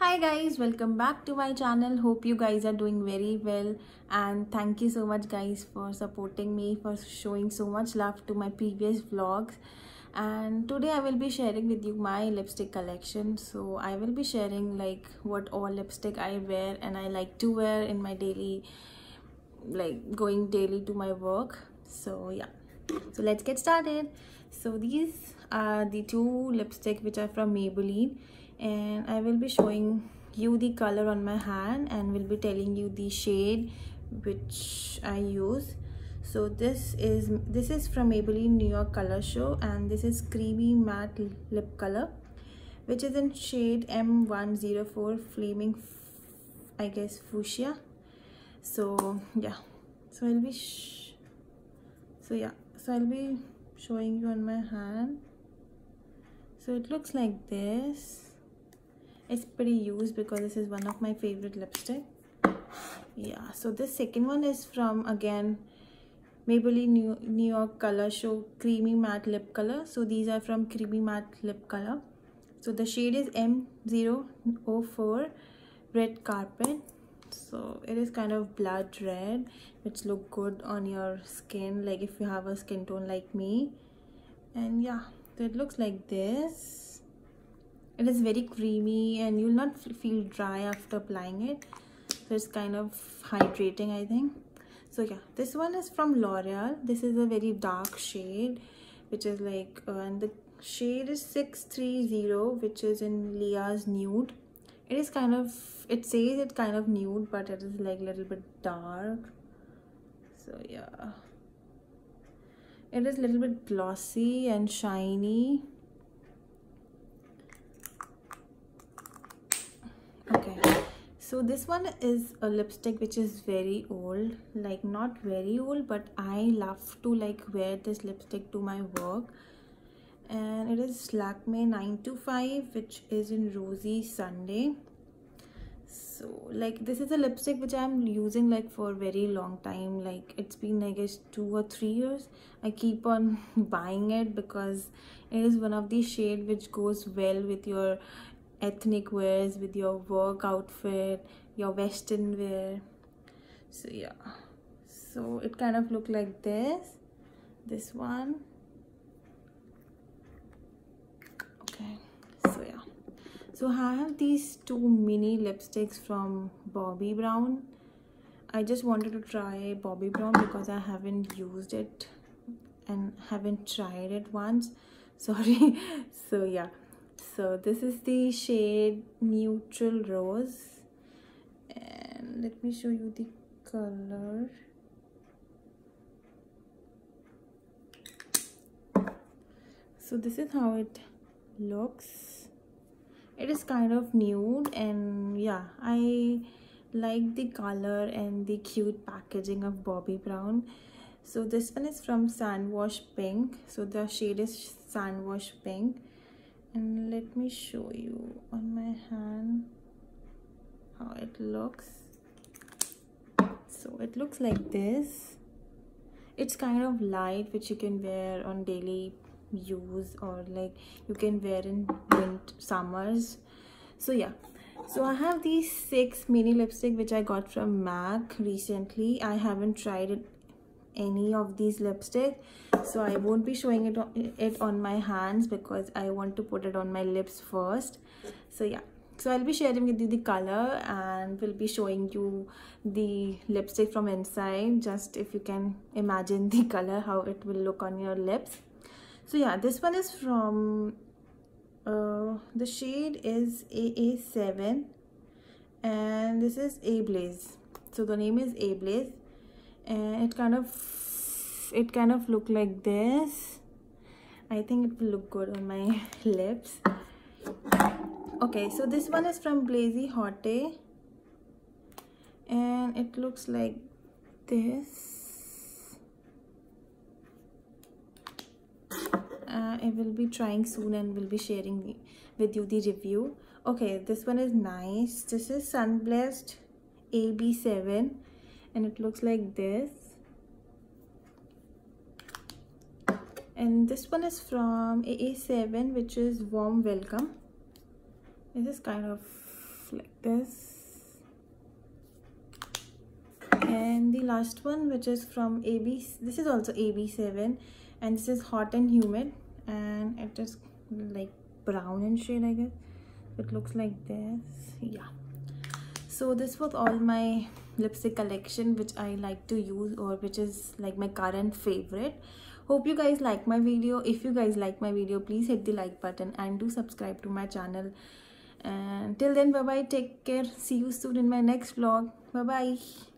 hi guys welcome back to my channel. Hope you guys are doing very well. And thank you so much guys for supporting me for showing so much love to my previous vlogs. And today i will be sharing with you my lipstick collection. So i will be sharing like what all lipstick i wear and i like to wear in my daily like going daily to my work. So yeah. So let's get started. So these are the two lipstick which are from maybelline and i will be showing you the color on my hand and will be telling you the shade which i use. So this is this is from maybelline new york color show and this is creamy matte lip color which is in shade m104 flaming i guess fuchsia. So yeah. So i'll be so yeah. So i'll be showing you on my hand. So it looks like this it's pretty used because this is one of my favorite lipstick. Yeah so this second one is from again Maybelline New, New York color show creamy matte lip color. So these are from creamy matte lip color. So the shade is M004 red carpet. So it is kind of blood red which look good on your skin like if you have a skin tone like me. And yeah so it looks like this it is very creamy and you'll not feel dry after applying it. So it's kind of hydrating i think. So yeah this one is from l'oreal. This is a very dark shade which is like uh, and the shade is 630 which is in leah's nude. It is kind of it says it's kind of nude but it is like a little bit dark. So yeah. It is a little bit glossy and shiny so this one is a lipstick which is very old like not very old but i love to like wear this lipstick to my work. And it is Lakme 925 which is in Rosy Sunday. So like this is a lipstick which i'm using like for a very long time. Like it's been i guess two or three years. I keep on buying it because it is one of the shade which goes well with your ethnic wears with your work outfit your western wear. So yeah. So it kind of look like this. This one. Okay. So yeah. So i have these two mini lipsticks from bobbi brown. I just wanted to try bobbi brown because i haven't used it and haven't tried it once. Sorry. So yeah so this is the shade neutral rose. And let me show you the color. So this is how it looks. It is kind of nude and yeah i like the color and the cute packaging of bobbi brown. So this one is from sandwash pink. So the shade is sandwash pink and let me show you on my hand how it looks. So it looks like this. It's kind of light which you can wear on daily use or like you can wear in winter summers. So yeah. So i have these six mini lipstick which i got from mac recently. I haven't tried it any of these lipstick. So i won't be showing it on, it on my hands because i want to put it on my lips first. So yeah. So i'll be sharing with you the color and we'll be showing you the lipstick from inside. Just if you can imagine the color how it will look on your lips. So yeah this one is from uh, the shade is aa7 and this is a blaze. So the name is a blaze and it kind of it kind of look like this. I think it will look good on my lips. Okay so this one is from Blazy Hotte. And it looks like this. Uh, I will be trying soon and will be sharing with you the review. Okay this one is nice. This is Sunblessed AB7 and it looks like this. And this one is from AA7 which is warm welcome. It is kind of like this. And the last one which is from AB this is also AB7 and this is hot and humid and it is like brown in shade I guess. It looks like this. Yeah. So this was all my lipstick collection which I like to use or which is like my current favorite. Hope you guys like my video. If you guys like my video please hit the like button and do subscribe to my channel. And till then bye bye take care. See you soon in my next vlog. Bye bye